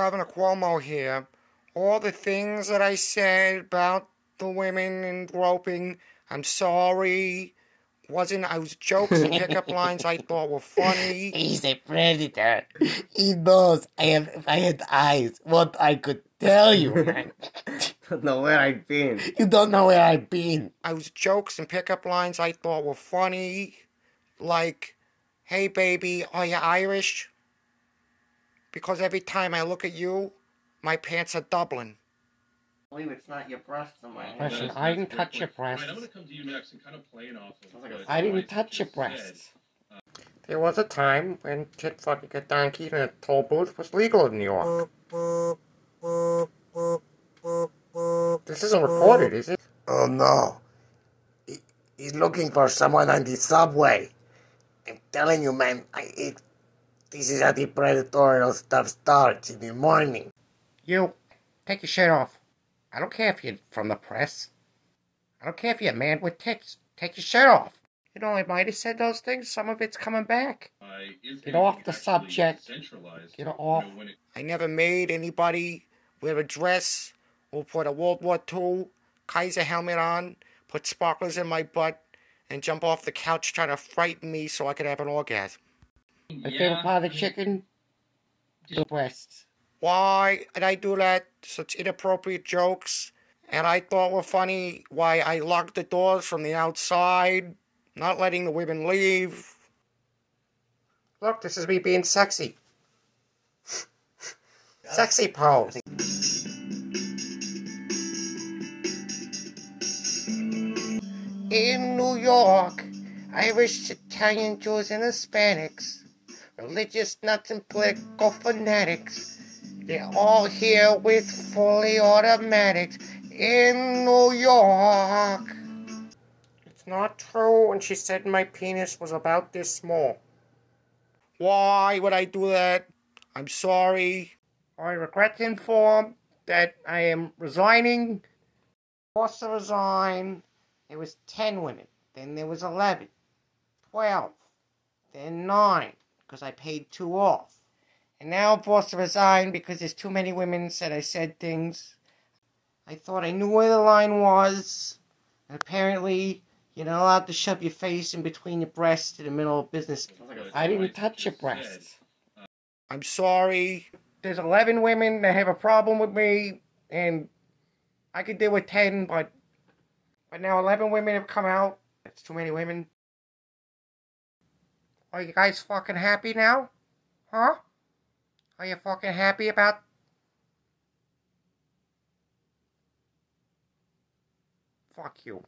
Governor Cuomo here. All the things that I said about the women and groping, I'm sorry. Wasn't I was jokes and pickup lines I thought were funny. He's a predator. He knows I have if I had eyes, what I could tell you, man. Don't know where I've been. You don't know where I've been. I was jokes and pickup lines I thought were funny. Like, hey baby, are you Irish? Because every time I look at you, my pants are doubling. I believe it's not your breast, am I? Question, I didn't touch your Ryan, breasts. I'm going to come to you next and kind of playing off of like a- I didn't touch your just said. breasts. Uh, there was a time when tit fucking a donkey in a toll booth was legal in New York. This isn't recorded, is it? Oh no. He, he's looking for someone on the subway. I'm telling you, man, I, it, this is how the predatorial stuff starts in the morning. You, take your shirt off. I don't care if you're from the press. I don't care if you're a man with tits. Take your shirt off. You know, I might have said those things. Some of it's coming back. Uh, Get off the subject. centralized, Get you off. know, it- I never made anybody wear a dress or put a World War II Kaiser helmet on, put sparklers in my butt, and jump off the couch trying to frighten me so I could have an orgasm. My favorite part of the chicken? The breasts. Why did I do that? Such inappropriate jokes. And I thought were funny why I locked the doors from the outside, not letting the women leave. Look, this is me being sexy. sexy pose. In New York, Irish, Italian, Jews, and Hispanics, religious nuts and political fanatics, they're all here with fully automatics in New York. It's not true when she said my penis was about this small. Why would I do that? I'm sorry. I regret to inform that I am resigning. Forced to resign. There was 10 women. Then there was 11. 12. Then 9. Because I paid two off. And now I'm forced to resign because there's too many women said I said things. I thought I knew where the line was. And apparently, you're not allowed to shove your face in between your breasts in the middle of business. Sounds like a- I didn't touch your breasts. Uh, I'm sorry. There's 11 women that have a problem with me, and I could deal with 10, but but now 11 women have come out. That's too many women. Are you guys fucking happy now? Huh? Are you fucking happy about Fuck you.